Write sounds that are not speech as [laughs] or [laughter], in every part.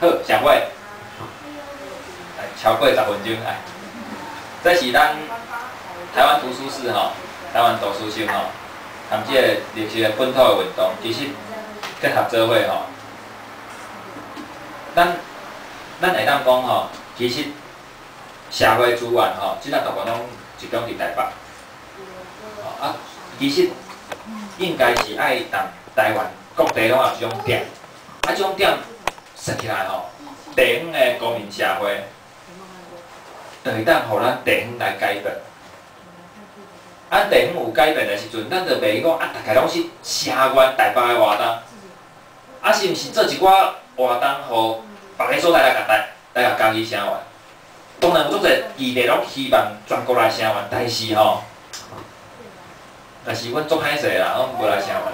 好，上尾，哎，超过十分钟，哎，这是咱台湾图书室吼，台湾图书室吼，含即个历史的本土的运动，其实结合做伙吼，咱咱会当讲吼，其实社会资源吼，即个大部分拢集中伫台北，啊，其实应该是爱当台湾各地拢有即种店，啊，即种点说起来吼，地方的公民社会，就会当互咱地方来改变。啊，地方有改变的时阵，咱就袂讲啊，大家拢是声援台北的活动，啊，是毋是做一寡活动，互别个所在来甲台来甲家己声援？当然有足侪异地拢希望全国来声援，但是吼，但是阮足歹势啦，拢无来声援。[laughs]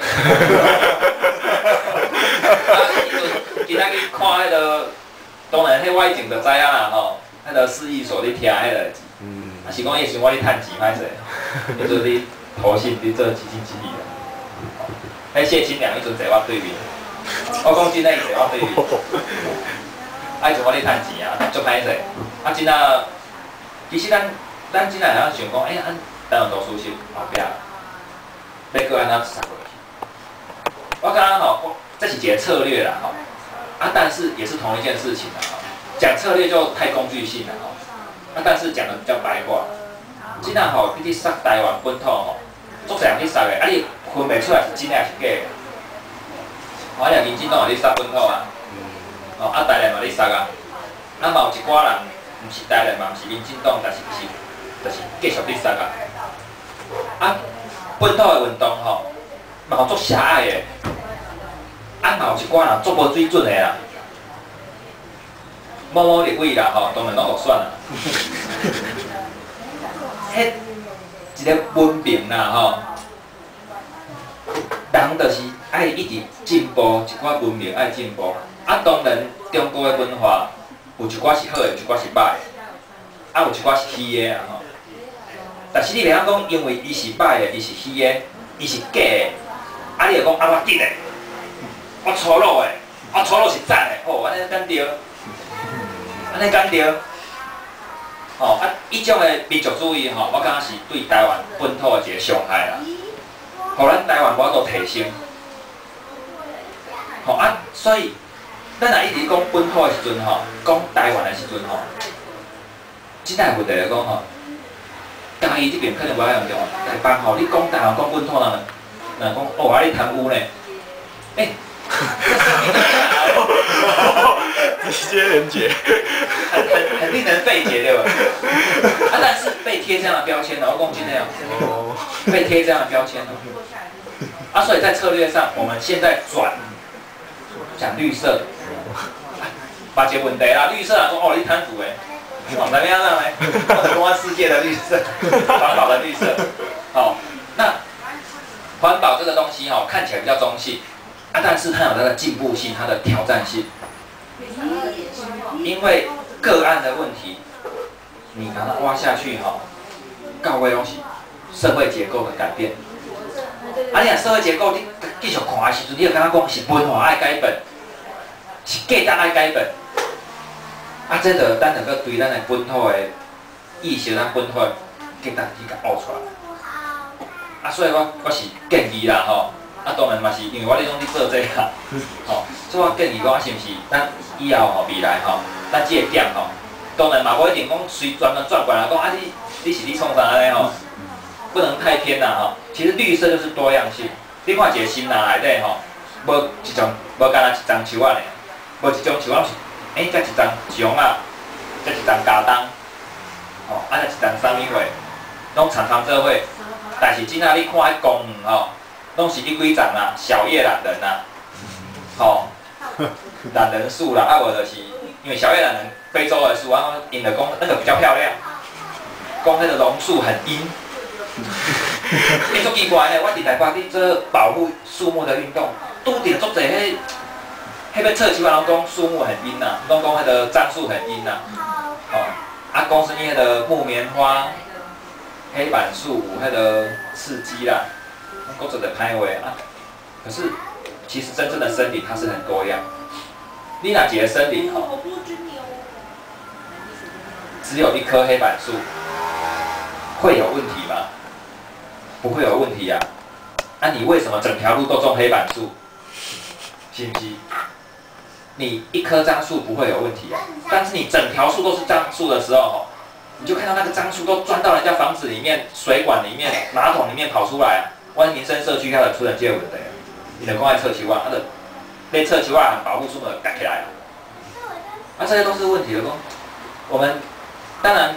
看迄个，当然迄我以前就知影啦吼，迄个市役所咧听迄个，嗯，啊是讲伊想我咧趁钱歹势。迄阵咧投信伫做基金经理啊，迄谢金良迄阵坐我对面，我讲真诶，伊坐我对面，啊，阵我咧趁钱啊，足歹势。啊，真啊，其实咱咱真啊会晓想讲，哎呀，咱台湾读书是后壁，要过安怎杀过去？我感觉吼，这是一个策略啦，吼，啊，但是也是同一件事情啦，吼，讲策略就太工具性了，吼，啊，但是讲的比较白话。真啊吼，你去杀台湾本土吼，足侪人去杀的，啊你分袂出来是真诶还是假的？我俩民进党也咧杀本土啊，哦啊台联嘛咧杀啊，啊嘛有一寡人毋是台联嘛，毋是民进党，但是是，就是继续咧杀啊。啊，本土的运动吼，嘛有足狭隘的，有一寡人足无水准的啦，某某立委啦吼，当然拢落选啦。[laughs] 迄一个文明啦吼，人就是爱一直进步，一寡文明爱进步。啊，当然中国的文化有一寡是好的，有一寡是歹的，啊有一寡是虚的啊吼。但是你袂晓讲，因为伊是歹的，伊是虚的，伊是假的，啊你就讲啊我紧的，我粗鲁的，我粗鲁是赞的，吼，安尼干对，安尼干对。吼啊！伊种的民族主义吼，我感觉是对台湾本土的一个伤害啦，互咱台湾我都提升。吼啊，所以咱若一直讲本土的时阵吼，讲台湾的时阵吼，即代问题来讲吼，嘉义这边可能无遐严重，台北吼，你讲台湾讲本土人，人讲哦，啊你贪污呢？诶。直接连接，很很很令人费解，对吧？啊，但是被贴这样的标签然后共进那样，被贴这样的标签了。啊，所以在策略上，我们现在转讲绿色，把结问题啦，绿色啊，说哦，你贪腐哎，往哪边样来？公安世界的绿色，环保的绿色。好，那环保这个东西哈，看起来比较中性，啊，但是它有它的进步性，它的挑战性。因为个案的问题，你把它挖下去哈，到位拢是社会结构的改变。啊，你若社会结构你继续看的时阵，你就感觉讲是文化爱改变，是价值爱改变。啊，这个咱两个对咱的本土的意识，咱本土的价值去甲挖出来。啊，所以我我是建议啦吼，啊，当然嘛是因为我咧拢咧做这个，吼，所以我建议讲是毋是咱以后吼未来吼。咱即个店吼，当然嘛，无一定讲随专门转过来讲啊，你你是你创啥安尼吼，不能太偏啦吼。其实绿色就是多样性。你看一个新人内底吼，无一种无干那一张树仔呢，无一种树仔是，哎，才一张松啊，才一张茄冬，吼，啊，才一丛啥物货，拢常常做伙。但是今仔你看迄公园吼，拢是一几丛啦，小叶懒人啦，吼，[laughs] 懒人树啦，啊，我就是。因为小叶懒人非洲的树，然后引的公那个比较漂亮，公那个榕树很阴。你说奇怪呢？我伫台北伫做保护树木的运动，拄着足侪迄迄个测起话，拢讲树木很阴呐，拢讲迄个樟树很阴呐。哦，啊，公司迄个木棉花、黑板树、迄个刺激啦，各种的拍位啊。可是其实真正的森林它是很多样。你哪几个森林哈，只有一棵黑板树，会有问题吗？不会有问题呀。那你为什么整条路都种黑板树？信不信？你一棵樟树不会有问题啊，但是你整条树都是樟树的时候，你就看到那个樟树都钻到人家房子里面、水管里面、马桶里面跑出来啊！万一民生社区它的出人接吻的，你的公爱撤期外，它的被撤期外保护树的改起来啊！这些都是问题的工。我们当然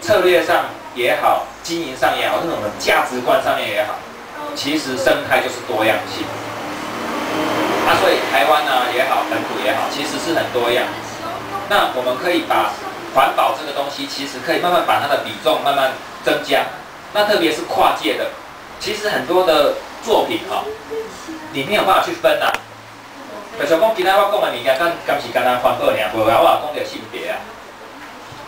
策略上也好，经营上也好，这种的价值观上面也好，其实生态就是多样性。啊，所以台湾呢也好，本土也好，其实是很多样。那我们可以把环保这个东西，其实可以慢慢把它的比重慢慢增加。那特别是跨界的，其实很多的作品哈，你没有办法去分呐。比如讲，今仔我讲的物件，敢敢是干那环保尔，无话我讲到性别啊，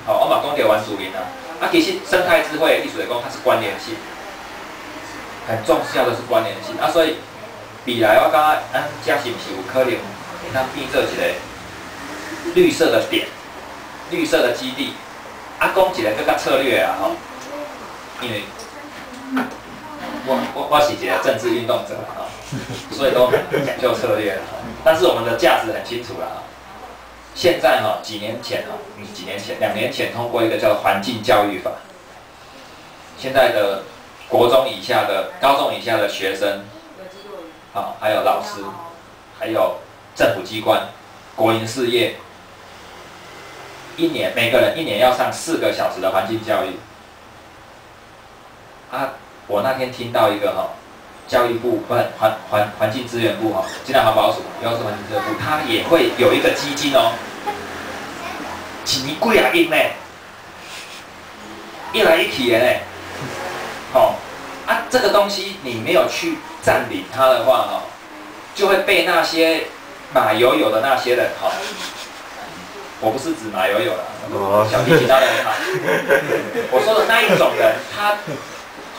好，我嘛讲到原住民啊。啊，其实生态智慧艺术来讲，它是关联性，很重要的是关联性啊，所以。未来我感觉，咱这是不是有可能，会当变做一个绿色的点，绿色的基地。啊，讲一个更加策略啊，吼，因为我我我是一个政治运动者啊，所以都讲究策略。但是我们的价值很清楚了啊。现在哈，几年前哈，几年前，两年前通过一个叫环境教育法。现在的国中以下的、高中以下的学生。啊，还有老师，还有政府机关、国营事业，一年每个人一年要上四个小时的环境教育。啊，我那天听到一个哈，教育部不环环环境资源部哈，现在环保署，又是环境资源部，它也会有一个基金哦，几贵啊，一呢，一来一体的呢，好。啊，这个东西你没有去占领它的话，哈，就会被那些马友友的那些人，哈，我不是指马友友了，小弟其他的也好，我说的那一种人，他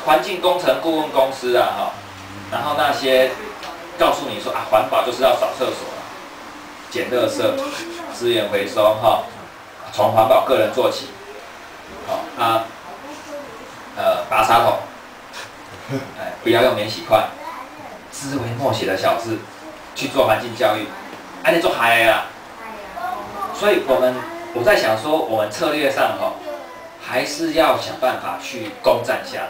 环境工程顾问公司啊，哈，然后那些告诉你说啊，环保就是要扫厕所，捡垃圾，资源回收，哈，从环保个人做起，好，啊，呃，拔插桶。哎，不要用免洗筷，枝微末写的小事去做环境教育，还得做嗨啊！所以，我们我在想说，我们策略上哈，还是要想办法去攻占下来。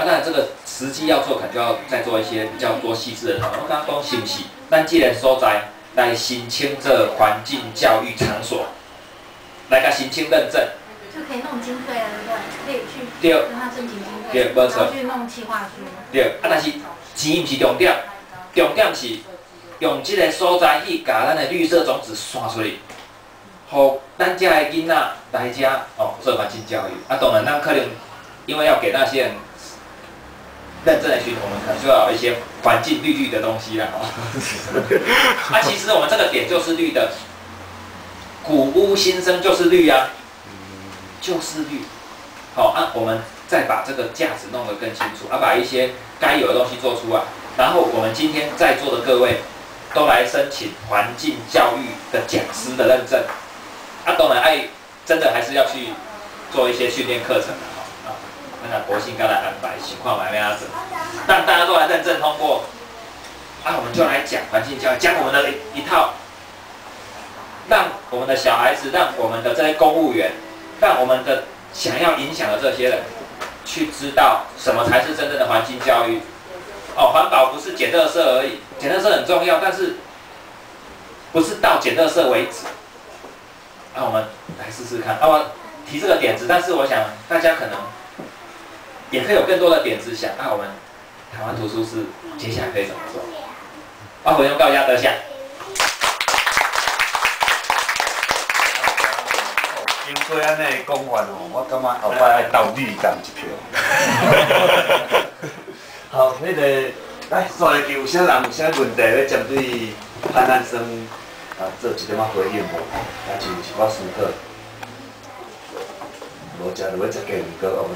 啊，当然这个实际要做，可能就要再做一些比较多细致的。我刚刚讲是不是？但既然所在来申请这环境教育场所，来个申请认证。就可以弄经费啊，对不对？可以去跟他申请经费，然后去弄企划书。对，啊，但是钱唔是重点，重点是用这个所在去把咱的绿色种子刷出去，好，咱家的囡仔来家哦做环境教育。啊，当然，咱可能因为要给那些人认证的群，我们可能就要有一些环境绿绿的东西了哦。[laughs] 啊，其实我们这个点就是绿的，古屋新生就是绿啊。就是绿，好啊，我们再把这个价值弄得更清楚，啊，把一些该有的东西做出来，然后我们今天在座的各位都来申请环境教育的讲师的认证，啊，当然哎，真的还是要去做一些训练课程的哈，啊，那国信刚才安排情况来那样子，让大家都来认证通过，啊，我们就来讲环境教育，讲我们的一一套，让我们的小孩子，让我们的这些公务员。让我们的想要影响的这些人，去知道什么才是真正的环境教育。哦，环保不是捡垃圾而已，捡垃圾很重要，但是不是到捡垃圾为止。那我们来试试看。那我提这个点子，但是我想大家可能也可以有更多的点子想。那我们台湾图书是接下来可以怎么做？啊，我用高压得下。经过安尼讲完哦，我感觉后摆爱投绿党一票。[laughs] 好，那个来，刷下有啥人有啥问题要针对潘安生啊做一点仔回应无？还是是我思考。无食就要食鸡米糕，我无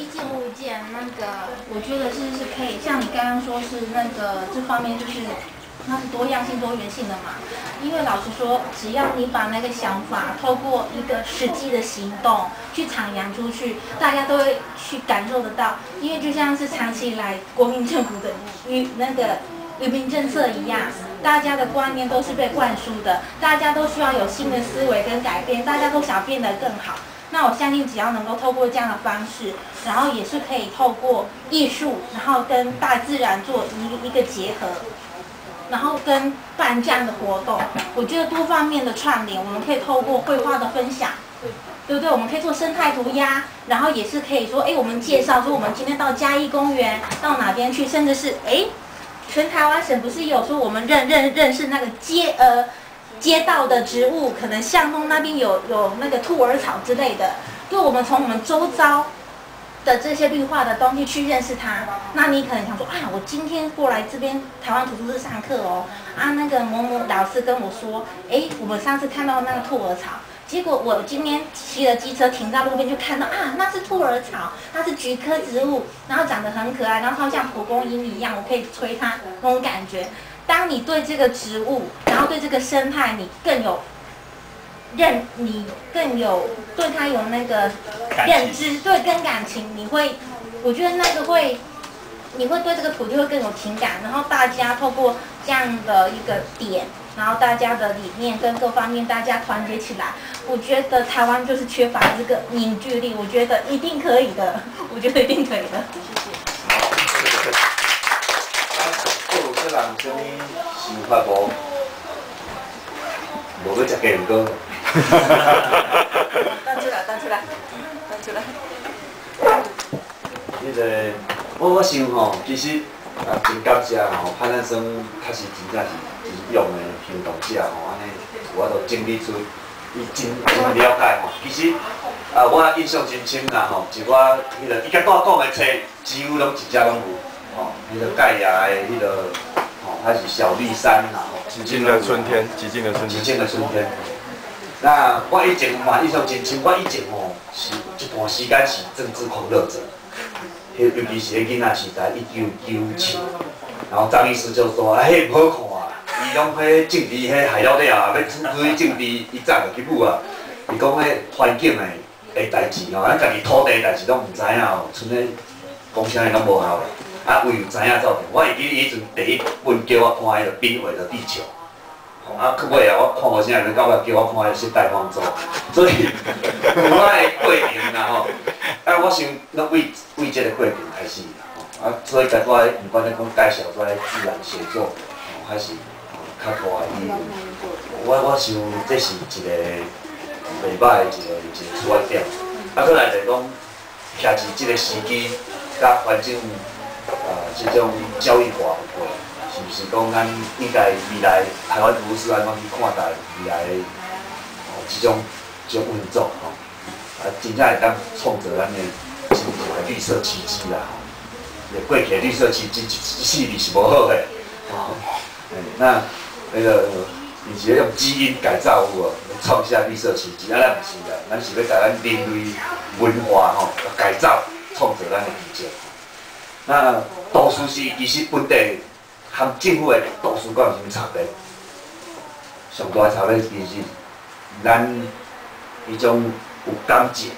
意见无意见，那个我觉得是是可以，像你刚刚说是那个这方面就是那是多样性、多元性的嘛。因为老实说，只要你把那个想法透过一个实际的行动去徜徉出去，大家都会去感受得到。因为就像是长期以来国民政府的与那个移民政策一样，大家的观念都是被灌输的，大家都需要有新的思维跟改变，大家都想变得更好。那我相信，只要能够透过这样的方式，然后也是可以透过艺术，然后跟大自然做一一个结合，然后跟办这样的活动，我觉得多方面的串联，我们可以透过绘画的分享，对不对？我们可以做生态涂鸦，然后也是可以说，哎，我们介绍说我们今天到嘉义公园，到哪边去，甚至是哎，全台湾省不是有说我们认认认识那个街呃。街道的植物，可能巷弄那边有有那个兔儿草之类的，就我们从我们周遭的这些绿化的东西去认识它。那你可能想说啊，我今天过来这边台湾图书室上课哦，啊那个某某老师跟我说，哎，我们上次看到那个兔儿草，结果我今天骑了机车停在路边就看到啊，那是兔儿草，它是菊科植物，然后长得很可爱，然后像蒲公英一样，我可以吹它那种感觉。当你对这个植物，然后对这个生态，你更有认，你更有对它有那个认知，对跟感情，你会，我觉得那个会，你会对这个土地会更有情感。然后大家透过这样的一个点，然后大家的理念跟各方面大家团结起来，我觉得台湾就是缺乏这个凝聚力。我觉得一定可以的，我觉得一定可以的。谢谢。人什么想法无？无要食鸡蛋糕。等出来，等出来，等出来。迄个，我我想吼，其实啊，真感谢吼，潘先生确实真正是真用的行动者吼，安尼我都整理出伊真真了解吼。其实啊，我印象真深啦吼，是我迄个伊甲我讲的册，几乎拢一只拢有吼，迄个盖亚的迄个。还是小绿山啦，寂静的春天，寂静的春天，寂静的春天。那我以前嘛印象真深，我以前哦是一段时间是政治狂热者，尤其是迄囡仔时代，一九九七，然后张医师就说：“哎，不好看啊，伊讲迄政治迄害了了啊，要出去政治，伊早就去舞啊。伊讲迄环境的诶代志吼，咱家己土地代志拢毋知影哦，剩咧讲啥也拢无效。”啊，有知影走，我会记得迄阵第一本叫我看迄个《冰毁的地球》，啊，去尾啊，我看无啥人到尾叫我看迄个《时代方舟》，所以我的过程啦吼，啊，我想那为为这个过程开始啦，吼，啊，所以在我毋管咧讲介绍出来自然写作，吼，还是较大的意义。我我想这是一个袂歹的一个一个出发点，啊，再来就讲，徛住即个时机，甲环境。啊，这种教育化，是不是讲咱应该未来台湾图书馆怎去看待未来哦这种这种运作吼？啊，真正会当创造咱的真正的绿色奇迹啦吼！过去绿色奇迹一世字是无好的哦。那那个以前用基因改造物哦，创下绿色奇迹，啊，咱毋是啦，咱是要甲咱人类文化吼改造，创造咱的奇迹。那图书是其实本地和政府的图书馆有啥物差别？上大的差别其实咱迄种有感情、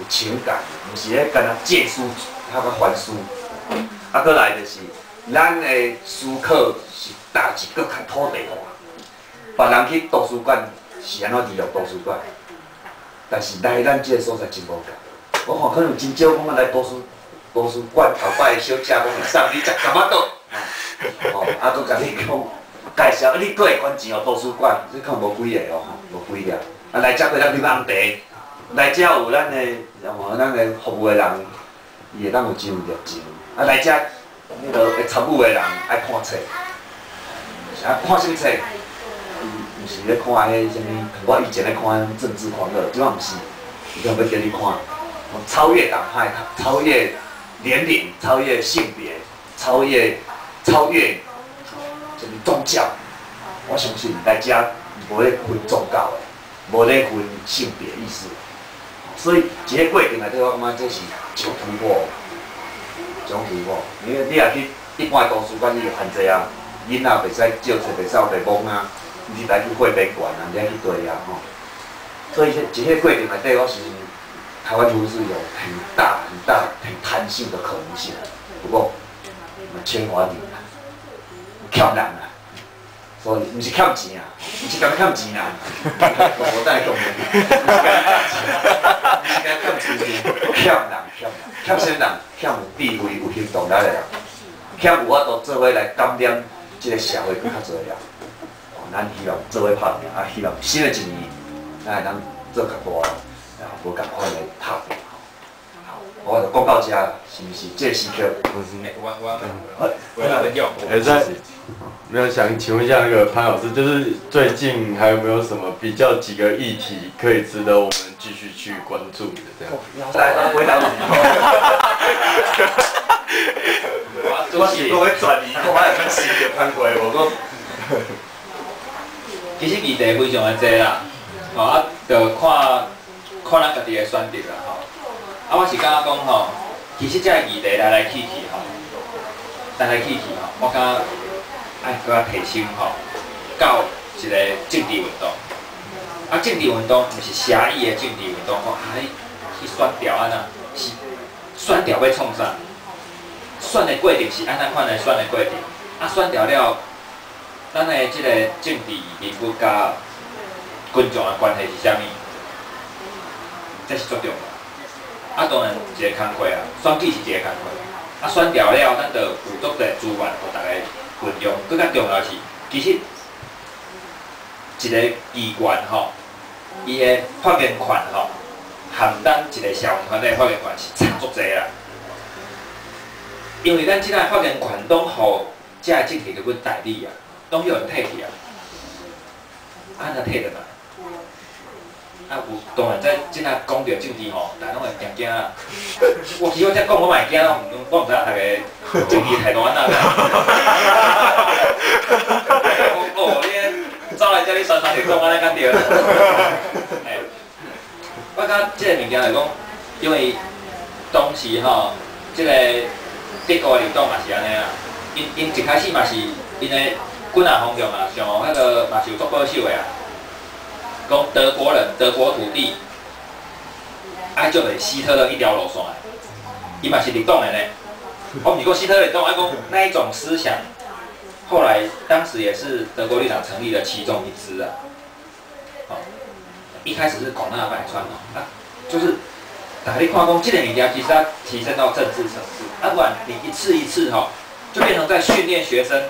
有情感，毋是咧干那借书，还个还书。啊，搁来就是咱的思考是大一搁较土地化。别人去图书馆是安怎利用图书馆，但是来咱这个所在真无够。我看可能真少讲来图书。图书馆头摆小食讲会送你食干嘛倒？[laughs] 哦，啊，佫甲你讲介绍，你过会款钱哦？图书馆你看无几个哦，无几个。啊，来遮过咱啉红茶，来遮有咱的，然后咱的服务的人，伊会当有真有热情。啊，来遮迄个会参与的人爱看册，啊，看什么册？毋毋是咧看迄什物？我以前咧看政治狂热，即摆毋是，伊讲要叫你看，超越党派，超越。年龄超越性别，超越超越什么宗教？我相信大家无咧分宗教的，无咧分性别意思。所以一个过程来对我感觉这是一种突破，一种突破。因为你也去一般图书馆，你就很这样，囡仔袂使借册，袂使有地摸啊，你是来去会别管啊，你去对啊吼。所以这些规定内底，我是台湾图是有很大很大很弹性的可能性，不过我们清华点欠人啊，所以毋是欠钱啊，毋是讲欠钱啊，我带讲的，毋是讲欠钱，欠人欠人欠啥人？欠有智慧、有行动力的人，欠有法度做伙来感染这个社会更较侪人。咱希望做伙拍拼，啊，希望新的一年，咱会当做较大，然后无共款来拍拼。好，我就讲到这啦，是毋是？这时刻，我我我要很有，哎，在没有想请问一下那个潘老师，就是最近还有没有什么比较几个议题可以值得我们继续去关注的？这样。来，来回答我是讲要转移，看我会新的潘过，我讲。其实议题非常的多啦，啊，就看看咱家己的选择啦，吼。啊，我是感觉讲吼，其实这议题来来去去吼，来来去去吼，我感觉爱搁较提升吼，到一个政治运动。啊，政治运动毋是狭义的政治运动，吼，啊，去选调安那，是选调要创啥？选的过程是安怎款的选的过程？啊，选调了。咱的即个政治人物甲群众的关系是啥物？这是最重要。啊，当然一个工课啊，选举是一个工课。啊，选调了，咱就有足侪资源，互大家运用。更较重要是，其实一个议员吼，伊的发言权吼，含咱一个社会团体发言权是差足侪啦。因为咱即个发言权拢互即个政治人物代理啊。拢有人退去啊，安怎退的嘛？啊，有当然在即下讲到政治吼，大家拢会惊惊啊。我其实我才讲，我嘛会惊，我毋知影大家政治态度安怎。[laughs] 哦，你走来这里宣传就讲安尼干对。哎，我感即个物件来讲，因为当时吼，即个德国领导嘛是安尼啊，因因一开始嘛是因为。军啊方向啊，像迄个嘛是有足保守的啊，讲德国人、德国土地，爱就得希特勒一条路线，伊嘛是立党的呢。我唔是讲希特勒立党，爱讲那一种思想，后来当时也是德国立党成立的其中一支啊。好，一开始是广纳百川嘛，啊，就是打你看讲，这个物件其实要提升到政治层次，啊，不然你一次一次哈，就变成在训练学生。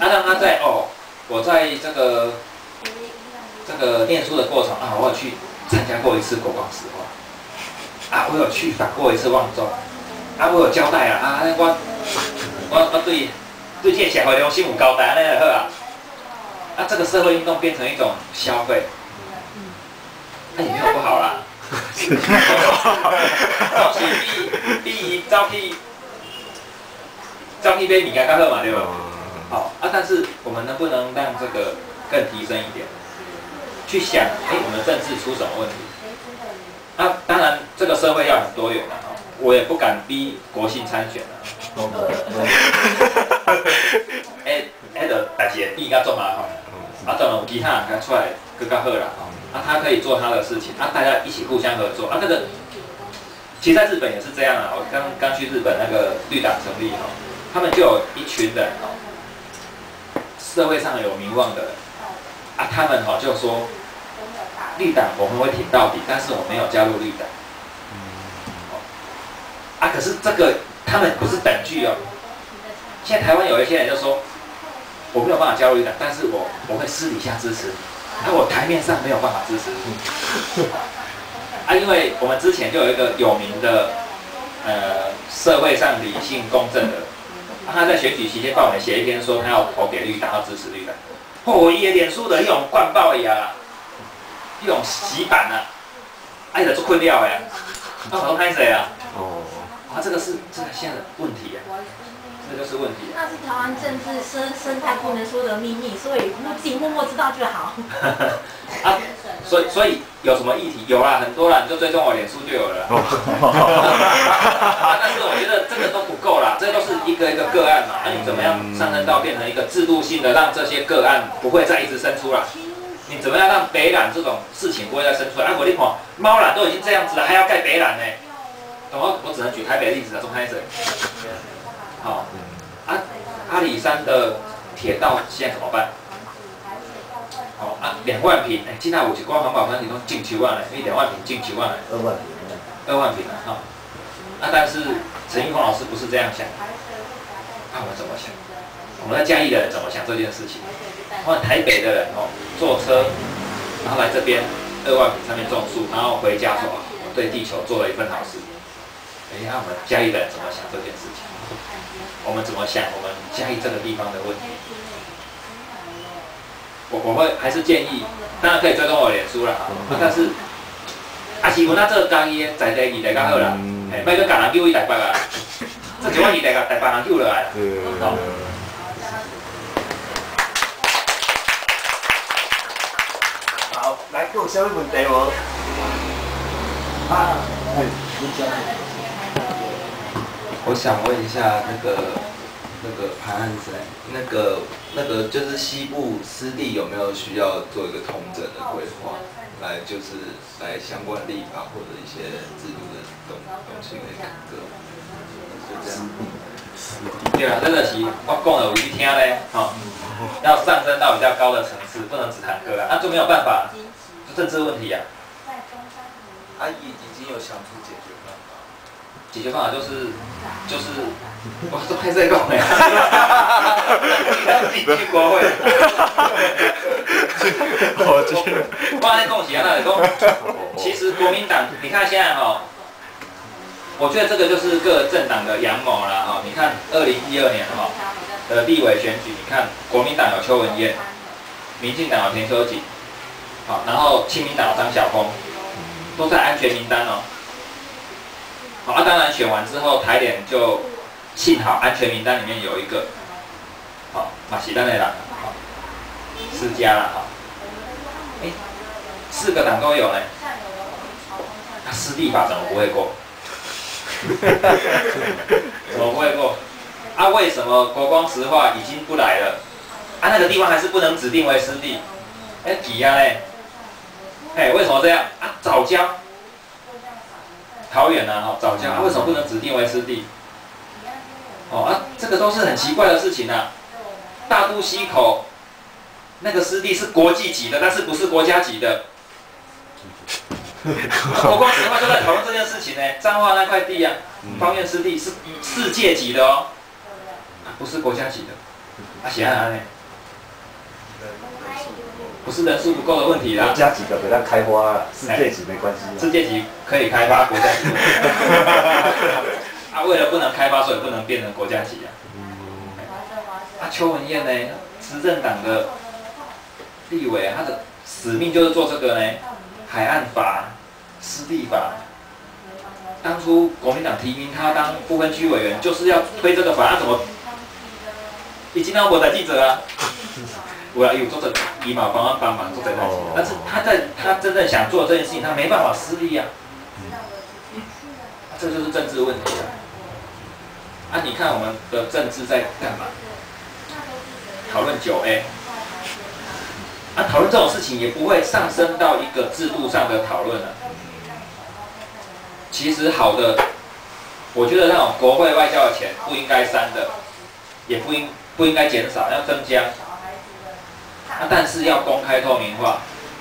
啊，让他在哦，我在这个这个念书的过程啊，我有去参加过一次国光石化，啊，我有去打过一次望中，啊，我有交代啊，啊，我 [laughs] 我我对对这社会良心有交代安尼就好啊，啊，这个社会运动变成一种消费，那也没有不好啦，招去比比招去招去买物件较好嘛，对吧？好啊，但是我们能不能让这个更提升一点？去想，哎，我们政治出什么问题？啊，当然这个社会要很多元的啊，我也不敢逼国姓参选啊。[laughs] 哎，哎，的大姐，你应该做嘛哈？啊，当然有其他人出来更加好了哈。啊，他可以做他的事情，啊，大家一起互相合作。啊，这个其实在日本也是这样啊。我刚刚去日本那个绿党成立哈，他们就有一群人哦。社会上有名望的啊，他们哈就说绿党我们会挺到底，但是我没有加入绿党。啊，可是这个他们不是等距哦。现在台湾有一些人就说我没有办法加入绿党，但是我我会私底下支持，而我台面上没有办法支持。[laughs] 啊，因为我们之前就有一个有名的呃社会上理性公正的。他在选举期间报文写一篇说他要投给绿党，要支持绿党。哦，伊的脸书的一种灌爆呀，一种洗版啊，爱的做困掉哎，那怎么拍谁啊？哦，啊，这个是这个现在的问题啊，这就是问题。那是台湾政治生生态不能说的秘密，所以我自己默默知道就好。[laughs] 啊，所以所以有什么议题？有啦，很多啦，你就追踪我脸书就有了。[laughs] 但是我觉得这个都不够啦。这都是一个一个个案嘛，那你怎么样上升到变成一个制度性的，让这些个案不会再一直生出来？你怎么样让北缆这种事情不会再生出来？啊，我你看猫缆都已经这样子了，还要盖北缆呢？我我只能举台北的例子了，中开始。[laughs] 好，啊，阿里山的铁道现在怎么办？好啊，两万平，哎，现在我去光环保团体都近七万了，因为两万平近七万了，二万平，二万平了哈。啊，但是陈玉峰老师不是这样想，那我们怎么想？我们在嘉义的人怎么想这件事情？我台北的人哦，坐车，然后来这边二万平上面种树，然后回家说，我对地球做了一份好事。哎，那我们嘉义人怎么想这件事情？我们怎么想我们嘉义这个地方的问题？我我会还是建议，当然可以追踪我脸书了啊，但是啊是阮那做家己的在地二代较好啦，嘿，莫去甲人叫伊台北啊，这几万二代甲台北人叫落来啦，[laughs] 好。好，来，有啥物问题无？啊，哎，你讲。我想问一下那个那个潘汉生，那个那个就是西部湿地有没有需要做一个统整的规划，来就是来相关立法或者一些制度的东东西可以改革，就这样。对啊，真的是我讲了我一听嘞，哈，要上升到比较高的层次，不能只谈歌啊，那就没有办法，就政治问题呀。阿姨已经有想出解决办法，解决方法就是就是，我都拍这个讲的，自己去国会，我去，我在共喜啊，那里讲，其实国民党，你看现在哈。我觉得这个就是各政党的阳谋了哈。你看，二零一二年哈的立委选举，你看国民党有邱文燕，民进党有田秋瑾，好，然后清明党有张晓峰，都在安全名单哦。好，那当然选完之后，台联就幸好安全名单里面有一个，好，马喜丹内啦，好，施家了哈。哎，四个党都有呢，那私地法怎么不会过？[laughs] 怎么不会过？啊，为什么国光石化已经不来了？啊，那个地方还是不能指定为湿地？哎，抵押嘞！哎，为什么这样？啊，早教，桃园啊，哈，早教，啊，为什么不能指定为湿地？哦啊，这个都是很奇怪的事情呐。大都溪口那个湿地是国际级的，但是不是国家级的。[laughs] 我光石化就在讨论这件事情呢，彰化那块地啊，方院湿地是世界级的哦，不是国家级的。啊，写在哪里？不是人数不够的问题啦。国家级的给他开发，世界级没关系。世界级可以开发，国家级。[laughs] 啊，为了不能开发，所以不能变成国家级啊。啊，邱文燕呢，执政党的立委，他的使命就是做这个呢。海岸法、湿地法，当初国民党提名他当不分区委员，就是要推这个法。案怎么？已经让我的记者啊，我要有作者以马帮他帮忙做这件事情。但是他在他真正想做这件事情，他没办法施力啊。这就是政治问题啊。啊，你看我们的政治在干嘛？讨论九 A。啊，讨论这种事情也不会上升到一个制度上的讨论了。其实好的，我觉得那种国会外交的钱不应该删的，也不应不应该减少，要增加。啊，但是要公开透明化。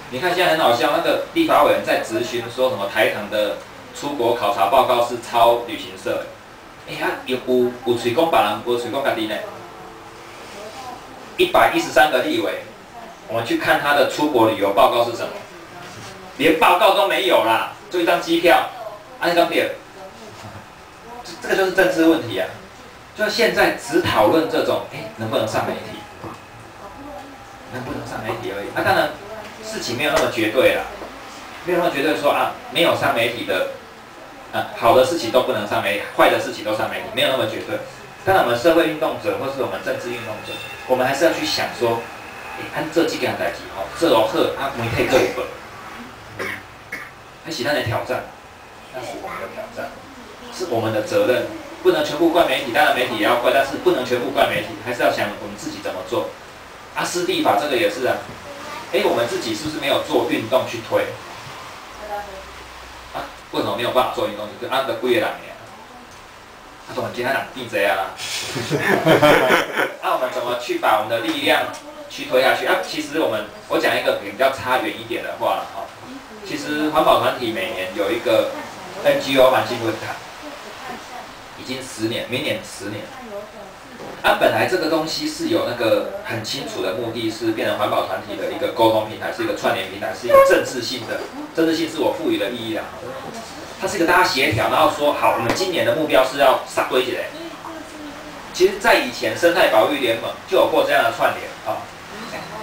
你看现在很好笑，那个立法委员在质询说什么台糖的出国考察报告是抄旅行社。哎呀，有有有吹讲别人，有吹讲家己呢。一百一十三个立委。我们去看他的出国旅游报告是什么？连报告都没有啦，就一张机票，安张票，这个就是政治问题啊！就现在只讨论这种，哎，能不能上媒体？能不能上媒体而已。那当然，事情没有那么绝对啦，没有那么绝对说啊，没有上媒体的，啊，好的事情都不能上媒，坏的事情都上媒体，没有那么绝对。当然，我们社会运动者或是我们政治运动者，我们还是要去想说。哎按这几件代志吼，做落好，啊媒体各一份，那是咱的挑战，那是我们的挑战，是我们的责任，不能全部怪媒体，当然媒体也要怪，但是不能全部怪媒体，还是要想我们自己怎么做。阿斯蒂法这个也是啊，哎，我们自己是不是没有做运动去推？啊，为什么没有办法做运动？就是按的贵了呀。他说：“今天两定这样啊。[laughs] ”那我们怎么去把我们的力量去推下去啊？其实我们，我讲一个比较差远一点的话了哈。其实环保团体每年有一个 NGO 环境论坛，已经十年，明年十年。啊，本来这个东西是有那个很清楚的目的，是变成环保团体的一个沟通平台，是一个串联平台，是一个政治性的，政治性是我赋予的意义啊。它是一个大家协调，然后说好，我们今年的目标是要杀堆起来。其实，在以前生态保育联盟就有过这样的串联啊。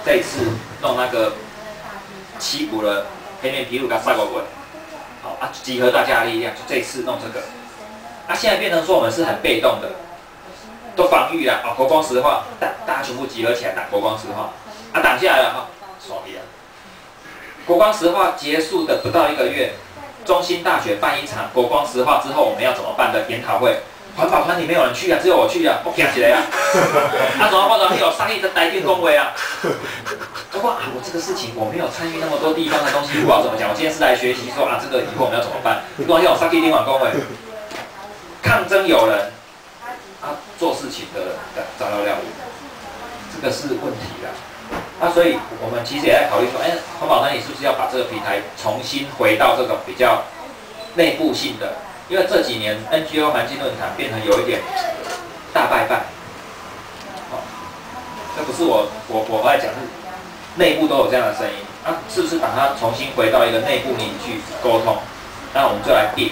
这一次弄那个七股的黑面皮鹭跟杀过鬼，好啊，集合大家的力量，就这一次弄这个。啊，现在变成说我们是很被动的，都防御了啊，国光石化，大大家全部集合起来打国光石化，啊，挡下来了哈，爽利啊。国光石化结束的不到一个月。中心大学办一场国光石化之后，我们要怎么办的研讨会？环保团体没有人去啊，只有我去啊，我站起来啊。[laughs] 啊，怎么办呢？有上亿的代电工位啊。不过啊，我这个事情我没有参与那么多地方的东西，不知道怎么讲。我今天是来学习说啊，这个以后我们要怎么办？如果有上亿电网工位，抗争有人，啊，做事情的人找到料，这个是问题啊。那所以，我们其实也在考虑说，哎，环保团体是不是要把这个平台重新回到这种比较内部性的？因为这几年 NGO 环境论坛变成有一点大拜拜，哦，这不是我我我爱讲，是内部都有这样的声音。那是不是把它重新回到一个内部凝聚沟通？那我们就来定，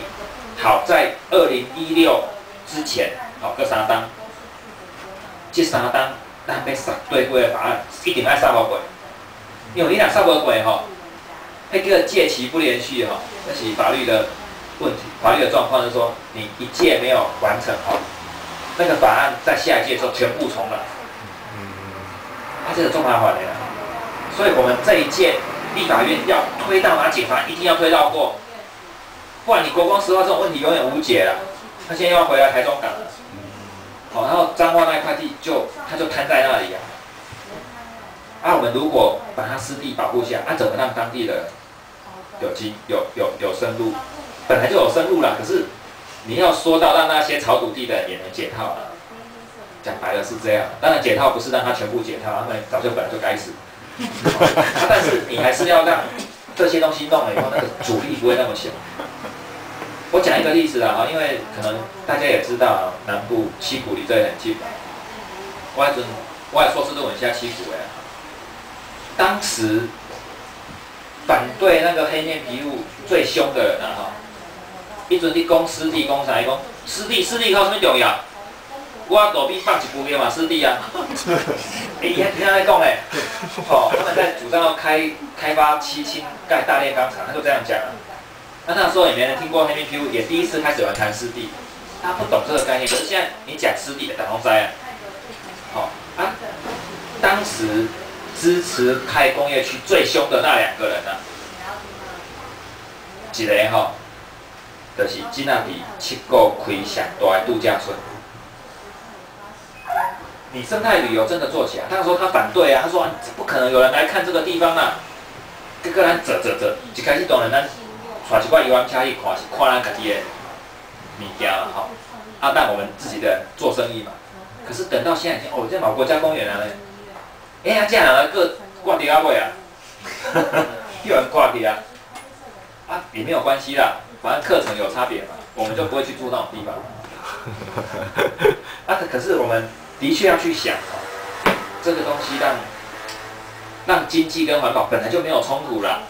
好，在二零一六之前，好，各三单，这三单。但被杀对过的法案一定爱杀无过，因为你若杀无过吼，那个届期不连续吼，那是法律的问题。法律的状况是说，你一届没有完成吼，那个法案在下一届之后全部重来。嗯，他这个重麻烦的啦。所以我们这一届立法院要推到哪几法一定要推到过，不然你国光石化这种问题永远无解了。他现在要回来台中港。好，然后彰化那一块地就，它就摊在那里啊。啊，我们如果把它湿地保护下，啊，怎么让当地的有机有有有生路？本来就有生路了，可是你要说到让那些炒土地的也能解套了，讲白了是这样。当然解套不是让它全部解套，他们早就本来就该死。[laughs] 但是你还是要让这些东西弄了以后，那个阻力不会那么小。我讲一个例子啊，因为可能大家也知道，南部七股离这里很近。我还准，我还硕士论文写七股诶。当时反对那个黑面皮鹭最凶的人啊，哈，一准去攻师弟，攻啥？伊讲师弟师弟靠什么重要？我躲避放一部片嘛，师弟啊。哎，伊还听他在讲诶，哦，他们在主张要开开发七氢盖大炼钢厂，他就这样讲。那那时候也没人听过黑面皮鹭，也第一次开始玩谈湿地，他不懂这个概念。可是现在你讲湿地的打风灾啊，好啊，当时支持开工业区最凶的那两个人呢，几个哈，就是金那比七个开上大的度假村。你生态旅游真的做起来，他说他反对啊，他说不可能有人来看这个地方啊，这个人走走走，就开始懂了，那。带一块游玩车去看，是看咱家己的物件啦吼。啊，但我们自己的做生意嘛。可是等到现在已经，哦，在某国家公园啊嘞，哎呀，这样啊，个挂伫阿尾啊，[laughs] 有人挂伫啊，啊，也没有关系啦，反正课程有差别嘛，我们就不会去住那种地方。啊，可是我们的确要去想哦，这个东西让让经济跟环保本来就没有冲突啦。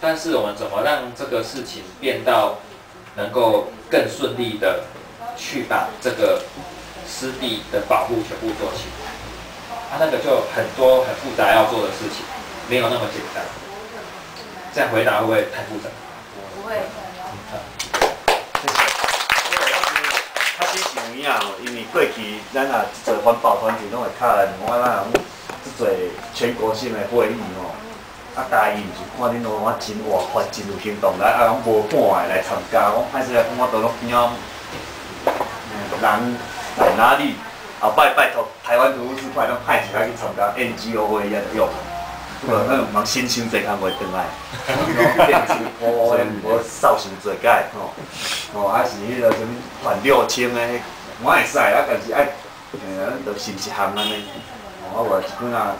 但是我们怎么让这个事情变到能够更顺利的去把这个湿地的保护全部做起来？啊，那个就很多很复杂要做的事情，没有那么简单。这样回答会不会太复杂？不会。他只想影哦，因为过去咱啊做环保团体拢会卡来我咱做全国性的会议哦。啊！大伊毋是看恁拢我真活泼、真有行动来，啊，拢无半个来参加，我歹势来讲我都拢惊。人在哪里？后摆拜托台湾图书室派咱派一个去参加 NGO 会也着用。不过，咱忙新新济工会转来，变成我我扫伤济解吼，哦，还是迄个什物反六千的，我会使啊，但是爱，呃，咱着新一项安尼，哦，我一本啊，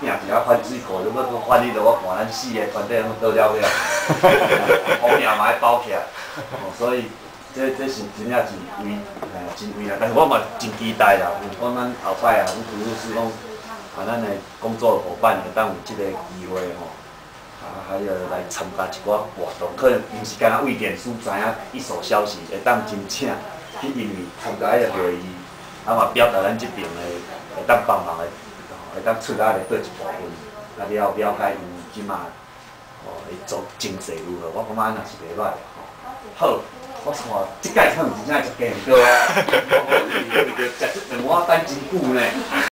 拼一下反水库，如果都反你着我看咱四个团队拢倒了了，好命 [laughs] 嘛爱包起来，哦，所以这这是真正是为，哎，真为啦，但是我嘛真期待啦，有讲咱后摆啊，咱图书室讲。啊，咱的工作伙伴会当有即个机会吼，啊，还有来参加一寡活动，可能毋是干那为电视知影一手消息，会当真请去因为参加迄个会议，啊嘛表达咱即边的会当帮忙的，会当出来的对一部分，啊了了解因即马哦会做经济如何，我感觉安也是袂歹吼。好，我看即届可能真正是见多啊，食出两碗等真久呢。